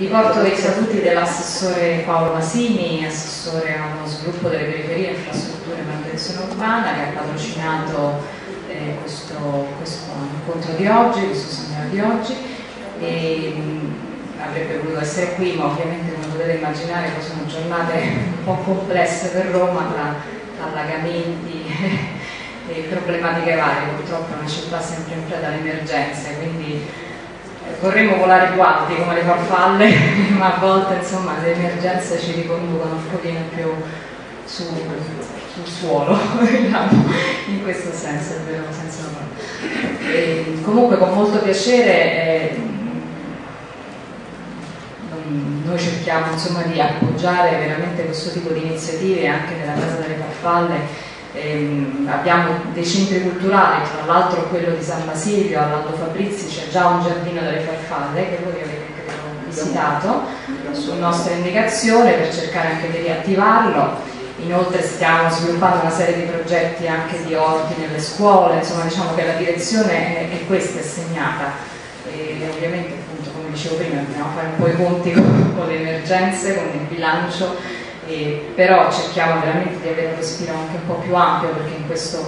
Riporto dei saluti dell'assessore Paolo Masini, assessore allo sviluppo delle periferie infrastrutture e manutenzione urbana che ha patrocinato eh, questo, questo, incontro di oggi, questo seminario di oggi. E, mh, avrebbe voluto essere qui ma ovviamente come potete immaginare sono giornate un po' complesse per Roma tra allagamenti e problematiche varie, purtroppo è una città sempre in preda alle emergenze quindi vorremmo volare più alti come le farfalle, ma a volte insomma, le emergenze ci riconducono un pochino più su, sul suolo, diciamo, in questo senso, è vero, senso e, comunque con molto piacere eh, noi cerchiamo insomma, di appoggiare veramente questo tipo di iniziative anche nella Casa delle Farfalle Ehm, abbiamo dei centri culturali, tra l'altro quello di San Basilio, all'Aldo Fabrizi c'è già un giardino delle farfalle che voi avete visitato su nostra indicazione per cercare anche di riattivarlo. Inoltre stiamo sviluppando una serie di progetti anche di orti nelle scuole, insomma diciamo che la direzione è, è questa, è segnata. E ovviamente appunto come dicevo prima dobbiamo fare un po' i conti con, con le emergenze, con il bilancio eh, però cerchiamo veramente di avere un respiro anche un po' più ampio perché in questo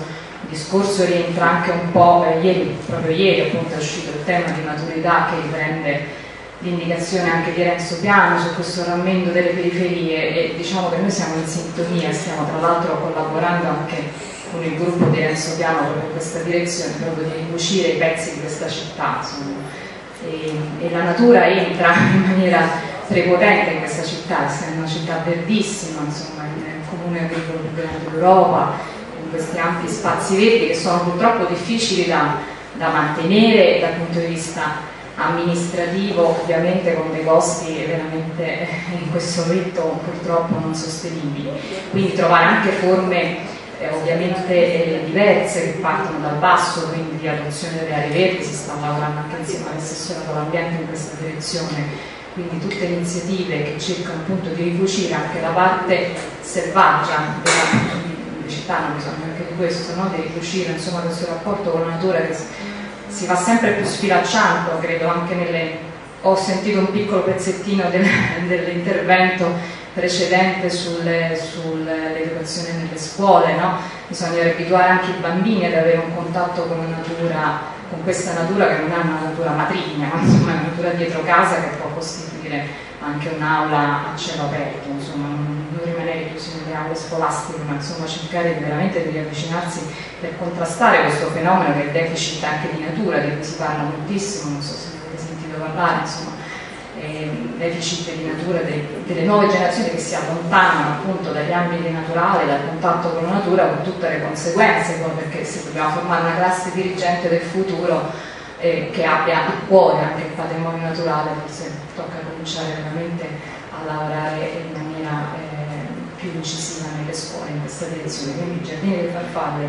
discorso rientra anche un po', eh, ieri, proprio ieri appunto è uscito il tema di maturità che riprende l'indicazione anche di Renzo Piano su questo rammendo delle periferie e diciamo che noi siamo in sintonia, stiamo tra l'altro collaborando anche con il gruppo di Renzo Piano proprio in questa direzione, proprio di ricucire i pezzi di questa città e, e la natura entra in maniera prepotente in questa città, essendo una città verdissima, insomma, il comune agricolo più grande d'Europa, con questi ampi spazi verdi che sono purtroppo difficili da, da mantenere dal punto di vista amministrativo, ovviamente con dei costi veramente eh, in questo momento purtroppo non sostenibili. Quindi trovare anche forme eh, ovviamente eh, diverse che partono dal basso, quindi di adozione delle aree verdi, si sta lavorando anche insieme all'assessore dell'ambiente in questa direzione quindi tutte iniziative che cercano appunto di ricucire anche la parte selvaggia della città, non bisogna anche di questo, no? di ricucire insomma, questo rapporto con la natura che si va sempre più sfilacciando, credo anche nelle... ho sentito un piccolo pezzettino del, dell'intervento precedente sull'educazione sull nelle scuole, no? bisogna abituare anche i bambini ad avere un contatto con natura con questa natura che non è una natura matrigna, ma insomma una natura dietro casa che può costituire anche un'aula a cielo aperto, insomma, non rimanere chiusi nelle aule scolastiche, ma insomma cercare veramente di riavvicinarsi per contrastare questo fenomeno che è il deficit anche di natura, di cui si parla moltissimo, non so se avete sentito parlare, insomma, eh, deficit di natura dei, delle nuove generazioni che si allontanano appunto dagli ambiti naturali, dal contatto con la natura con tutte le conseguenze, perché se dobbiamo formare una classe dirigente del futuro eh, che abbia a cuore anche il patrimonio naturale, forse tocca cominciare veramente a lavorare in maniera eh, più incisiva nelle scuole in questa direzione, quindi i giardini delle farfalle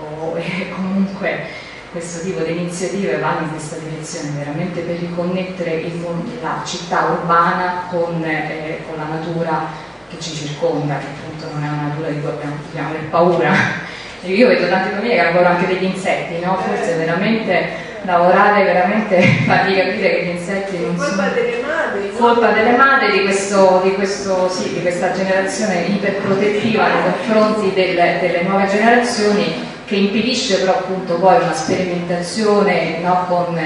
o eh, comunque questo tipo di iniziative vanno in questa direzione veramente per riconnettere il, la città urbana con, eh, con, la natura che ci circonda, che appunto non è una natura di cui abbiamo, avere paura. Io vedo tante famiglie che lavorano anche degli insetti, no? forse veramente lavorare veramente fargli capire che gli insetti non colpa sono delle madri, colpa delle madri di, questo, di, questo, sì, di questa generazione iperprotettiva nei confronti delle, delle nuove generazioni che impedisce però appunto poi una sperimentazione no, con,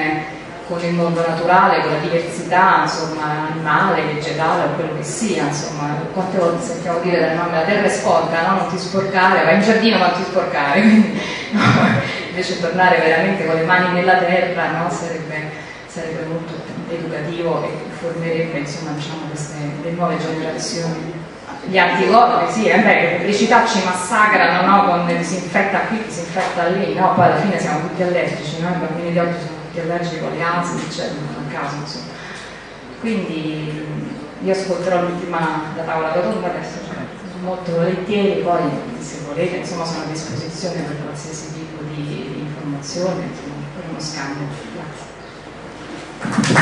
con, il mondo naturale, con la diversità insomma, animale, vegetale o quello che sia, insomma, quante volte sentiamo dire dalle mamme la terra è sporca, no? non ti sporcare, vai in giardino ma non ti sporcare, invece tornare veramente con le mani nella terra no? sarebbe, sarebbe, molto educativo e formerebbe insomma, diciamo, queste le nuove generazioni gli anticorpi, sì, è vero, le pubblicità ci massacrano no? con disinfetta qui, disinfetta lì, no? poi alla fine siamo tutti allergici, no? i bambini di oggi sono tutti allergici con le asmi, eccetera, non a caso insomma. Quindi io ascolterò l'ultima da tavola rotonda adesso, cioè, molto volentieri, poi se volete insomma sono a disposizione per qualsiasi tipo di, di informazione, insomma, per uno scambio. Grazie. Thank you.